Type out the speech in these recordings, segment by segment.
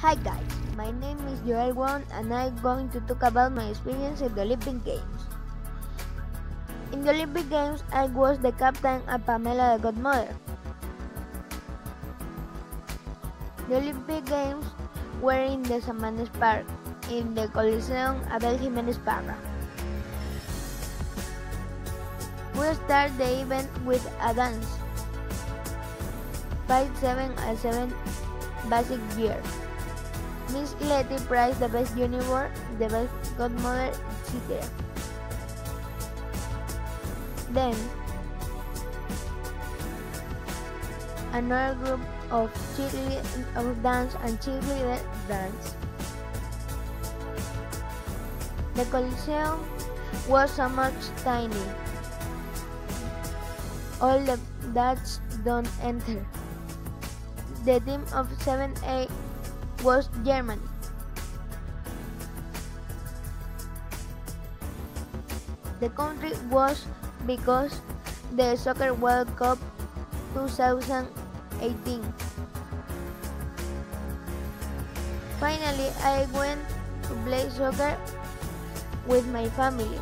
Hi guys, my name is Joel Wong and I'm going to talk about my experience at the Olympic Games. In the Olympic Games, I was the captain and Pamela the godmother. The Olympic Games were in the Samanes Park, in the Coliseum Abel Jimenez Parra. We start the event with a dance. 5, 7, and 7 basic year. Miss Letty prize the best uniform, the best godmother, etc. Then, another group of cheerleaders of dance and cheerleader dance. The Coliseum was so much tiny. All the Dutch don't enter. The team of 7A was Germany. The country was because the Soccer World Cup 2018. Finally, I went to play soccer with my family.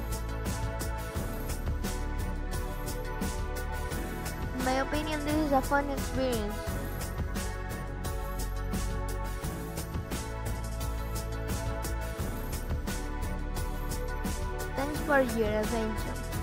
In my opinion, this is a fun experience. For your attention.